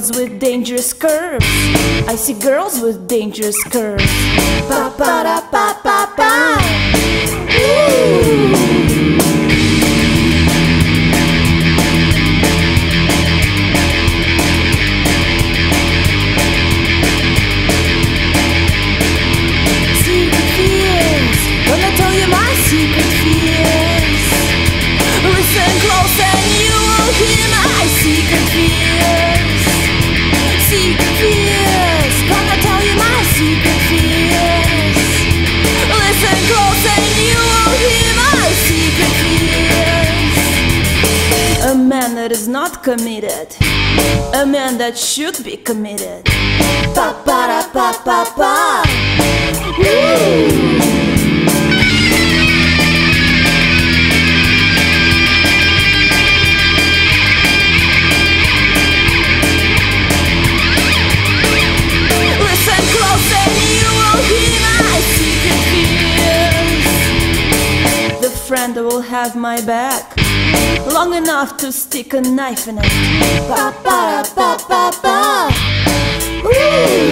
girls with dangerous curves. I see girls with dangerous curves. Pa pa da that is not committed. A man that should be committed. Pa pa da pa pa pa. Friend that will have my back long enough to stick a knife in it. Pa pa pa pa pa. Ooh.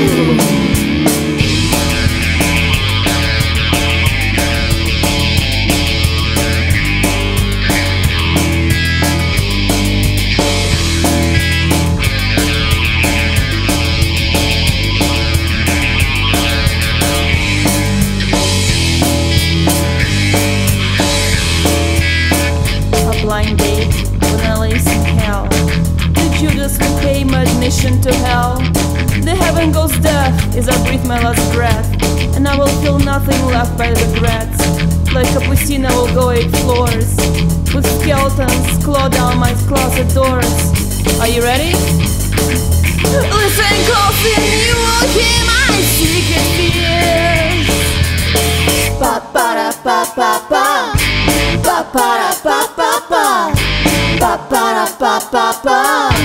Pay admission to hell. The heaven goes deaf as I breathe my last breath, and I will feel nothing left by regrets. Like a pussy, I will go eight floors with skeletons claw down my closet doors. Are you ready? Listen closely, you will hear my secret fears. Pa pa da pa pa pa. Pa pa da pa pa pa. Pa pa da pa pa pa.